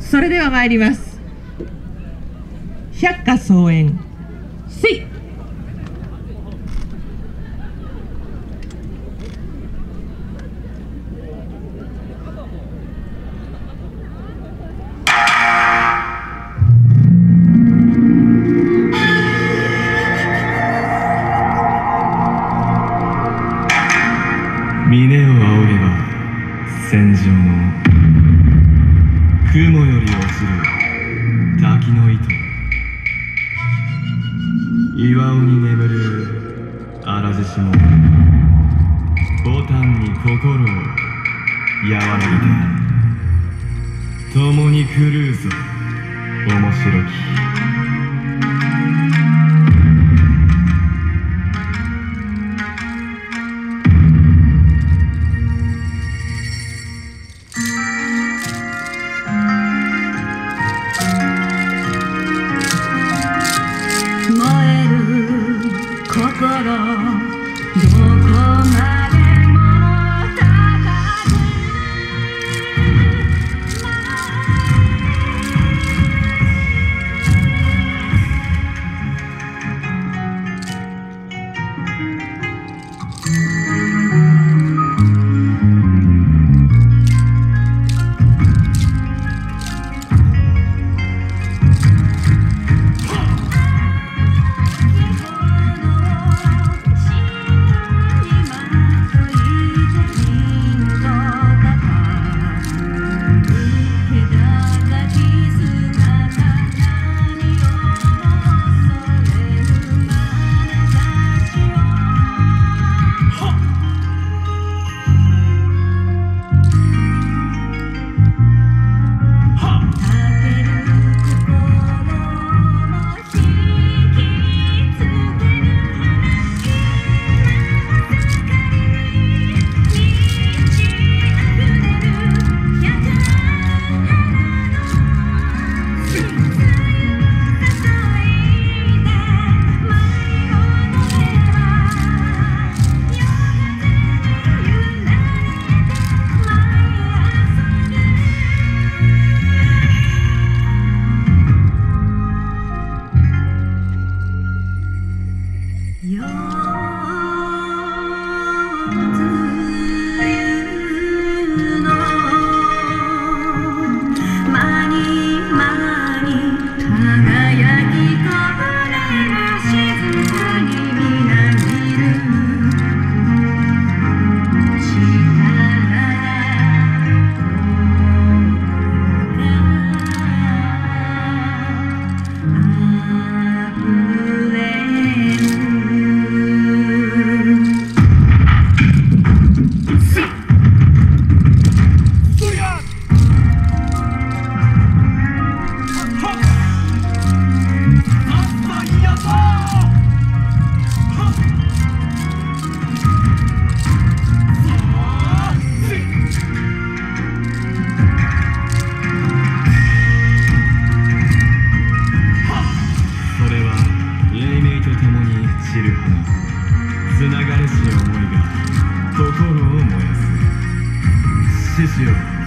それでは参ります。百花草園せい。峰を仰げば戦場の雲より落ちる滝の糸。岩尾に眠る荒獅子もボタンに心を和らげて共に狂うぞ。面白き。輝きに散る花つながれし思いが心を燃やす。獅子よ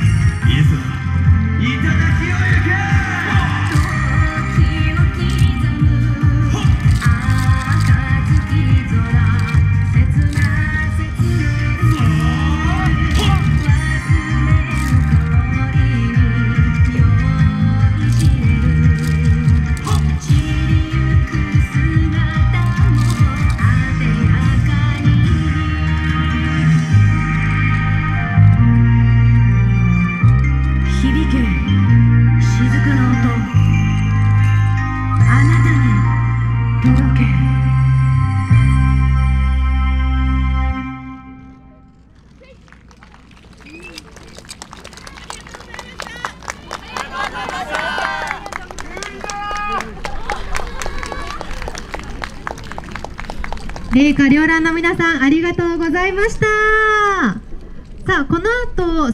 麗華両蘭の皆さんありがとうございました。さあこの後